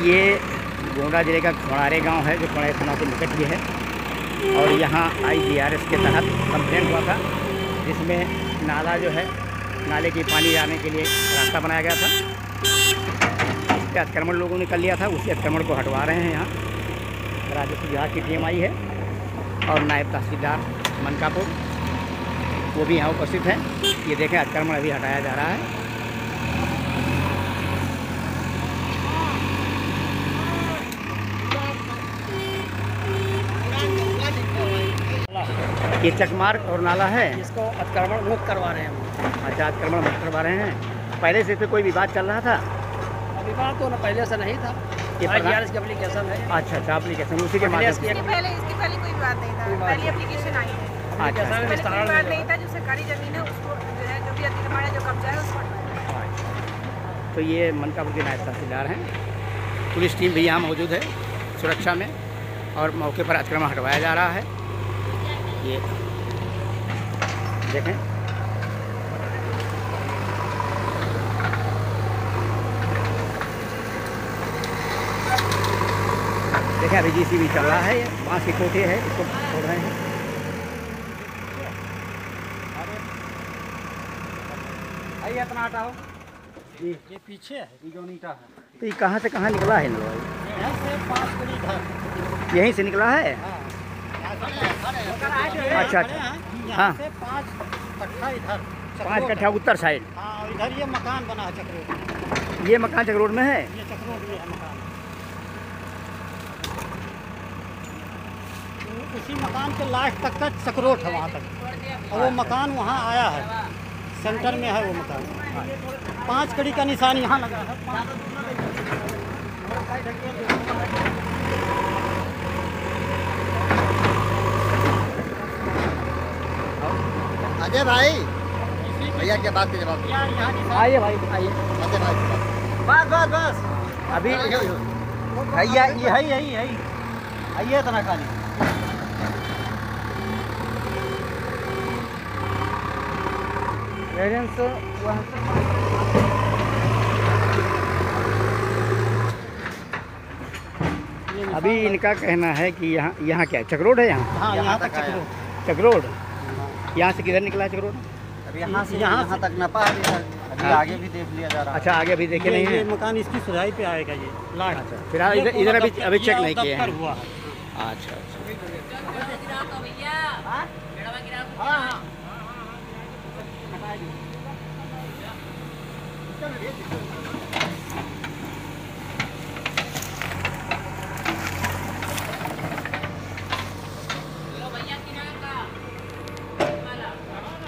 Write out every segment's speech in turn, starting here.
ये गोंडा ज़िले का खोड़ारे गाँव है, जो खोड़ारे थाना के निकट ये है। और यहाँ आईजीआरएस के तहत कंप्लेंट हुआ था, जिसमें नाला जो है, नाले के पानी जाने के लिए रास्ता बनाया गया था। इस अतिक्रमण लोगों ने कर लिया था, उसी अतिक्रमण को हटवा रहे हैं यहाँ। राजस्व विभाग की टीम आई है, और नायब तहसीलदार मनकापुर, वो भी यहाँ उपस्थित हैं। ये देखें, अतिक्रमण अभी हटाया जा रहा है। इसको अतिक्रमण मुक्त करवा रहे हैं हम। अच्छा अतिक्रमण मुक्त करवा रहे हैं। पहले से तो कोई विवाद चल रहा था? विवाद तो ना पहले से नहीं था। ये ये की एप्लीकेशन है। अच्छा अच्छा एप्लीकेशन उसी के माध्यम से। पहले इसके पहले कोई बात नहीं था। पहली एप्लीकेशन आई है। अच्छा एप्लीकेशन पहले विस्तारण कोई में बात नहीं था जो सरकारी ज़मीन है उसको जो है जो भी अतिक्रमण है जो कब्जा है उसको तो ये मनकापुर के नायब तहसीलदार हैं। पुलिस टीम भी यहाँ मौजूद है सुरक्षा में और मौके पर अतिक्रमण हटवाया जा रहा है। ये। देखें। देखें अभी जी भी चल रहा है ये। बाँस की कोठे है इसको छोड़ रहे हैं। आइए इतना हटाओ जी। ये पीछे है ये जो नीटा है। तो ये कहाँ से कहाँ निकला है? इन लोगों यहीं से निकला है? हाँ। अच्छा अच्छा। हाँ। पाँच कट्ठा उत्तर साइड। इधर ये मकान बना है चक्रोट ये मकान चक रोड में है? ये चक्रोट ये है मकान उसी मकान के लास्ट तक का चक्रोट है वहाँ तक। और वो मकान वहाँ आया है। सेंटर में है वो मकान। पाँच कड़ी का निशान यहाँ लगा है। अजय भाई। भैया के बात के जवाब? आइए भाई आइए। अजय भाई बस बस बस। अभी भैया यही यही यही। आइए इतना खाली पेरेंट्स वहाँ अभी इनका कहना है कि यहाँ यहाँ क्या है? चकरोड है यहाँ? हाँ यहाँ तक चकरोड? यहाँ से किधर निकला है चकरोड यहाँ से यहाँ यहाँ तक नपा है। इधर। अभी हाँ। आगे भी देख लिया जा रहा है। अच्छा आगे अभी देखे नहीं है? मकान इसकी सुधाई पे आएगा ये। लास्ट अच्छा। फ़िलहाल इधर इधर अभी अभी चेक नहीं किया हुआ है। अच्छा अच्छा नाही तर बना राव का मत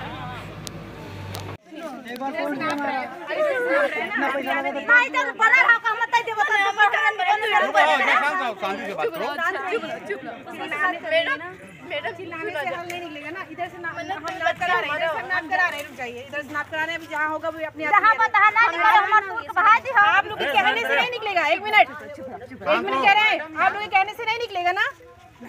देव मैडम चिल्लाने से हल नहीं निकलेगा ना। इधर से नाप करा रहे हैं। नाप करा रहे हैं रुक जाइए। इधर से नाप करा रहे हैं अभी जहाँ होगा वो अपने आप जहाँ बता ना निकले हमारे दूर के बहा आप लोग के कहने से नहीं निकलेगा। एक मिनट। एक मिनट कह रहे हैं। आप लोग के कहने से नहीं निकलेगा ना? जो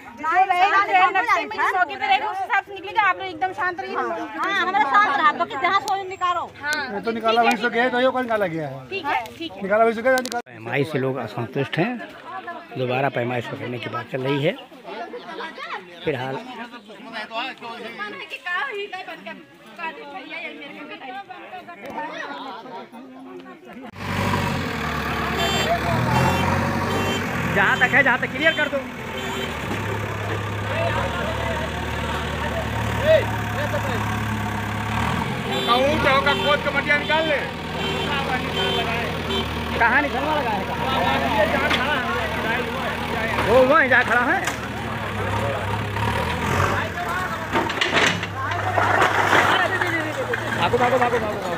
रहेगा जो है next time पे जिस मौके पे रहेगा उस हिसाब से निकलेगा आप लोग एकदम शांत रहिए। हाँ हमारे साथ रहा बाकी जहाँ सोच निकालो। तो निकाला वहीं से गए तो ये कौन निकाला गया है? ठीक है ठीक है। निकाला वहीं से निकाला पैमाई से लोग असंतुष्ट हैं। दोबारा पैमाइश पकड़ने की बात चल रही है। फ़िलहाल जहाँ तक है जहाँ तक क्लियर कर दो। कहाँ निकलवा लगा है। वो वहाँ जा खड़ा है। भागो भागो भागो भागो भागो।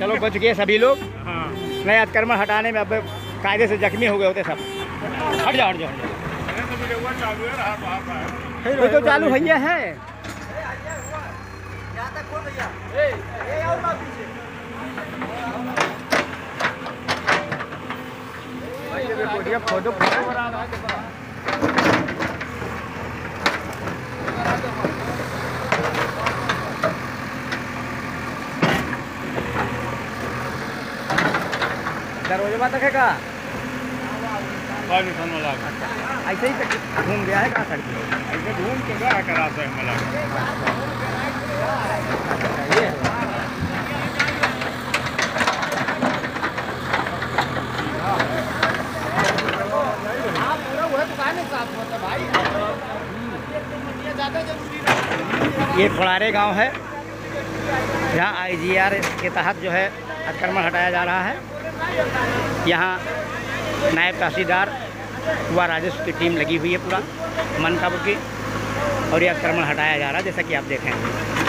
चलो बच गए सभी लोग। नए अतिक्रमण हटाने में अब कायदे से जख्मी हो गए होते सब। हट जाओ हट जाओ हट जाओ। ये तो चालू भैया है। फ़ोटो है का पानी सन वाला ऐसे ही घूम गया है कहाँ सड़क? ऐसे घूम के गया करा से मला ये खुड़ारे गाँव है। जहाँ आईजीआर के तहत जो है अतिक्रमण हटाया जा रहा है। यहाँ नायब तहसीलदार हुआ राजस्व की टीम लगी हुई है पूरा मनकापुर की और यह आक्रमण हटाया जा रहा है, जैसा कि आप देखें